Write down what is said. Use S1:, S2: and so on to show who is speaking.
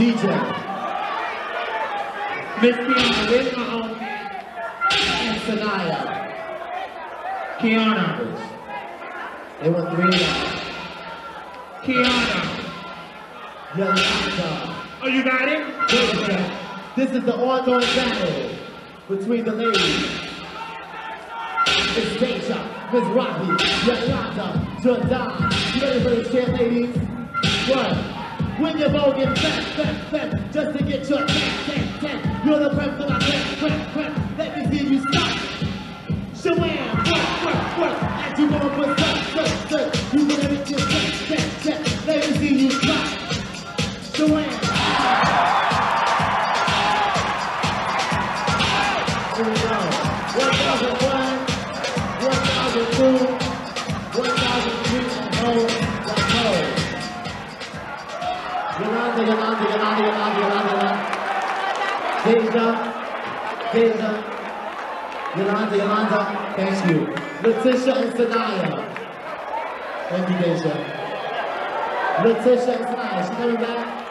S1: DJ.
S2: Missy with Naomi and Sanaya. Kiana.
S1: They went three down.
S2: Kiana.
S1: Yolanda.
S2: Oh, you got it?
S1: Wait. This is the ongoing battle between the ladies. It's Daesja, Miss Rocky, Yolanda, Jourdan. You ready for this shit, ladies? What? When you're voguing fat, fat, fat, just to get your tan, tan, tan. You're the prep that I prep, prep, prep. Let me see you stop. Shawam, work, work, work. As you wanna put stuff, stuff. You wanna make your check, check, check. Let me see you stop. Shawam. Here we go. 1001, 1002, Yolanda, Yolanda, Yolanda, Yolanda, Yolanda, Yolanda. Daesja, Daesja, Yolanda, Yolanda, thank you. Letitia and Sanaya. Thank you, Daesja. Letitia and Sanaya, she coming back?